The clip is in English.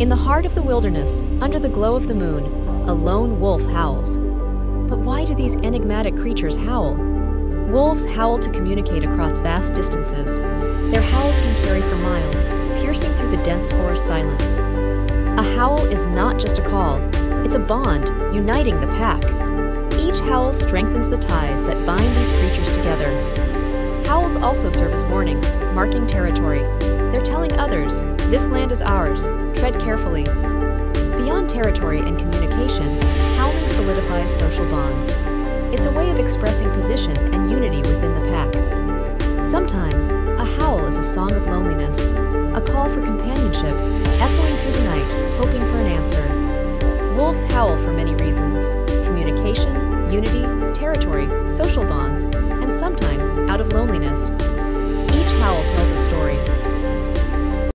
In the heart of the wilderness, under the glow of the moon, a lone wolf howls. But why do these enigmatic creatures howl? Wolves howl to communicate across vast distances. Their howls can carry for miles, piercing through the dense forest silence. A howl is not just a call, it's a bond uniting the pack. Each howl strengthens the ties that bind these creatures together. Howls also serve as warnings, marking territory. Others, this land is ours, tread carefully. Beyond territory and communication, howling solidifies social bonds. It's a way of expressing position and unity within the pack. Sometimes, a howl is a song of loneliness, a call for companionship, echoing through the night, hoping for an answer. Wolves howl for many reasons communication, unity, territory, social bonds,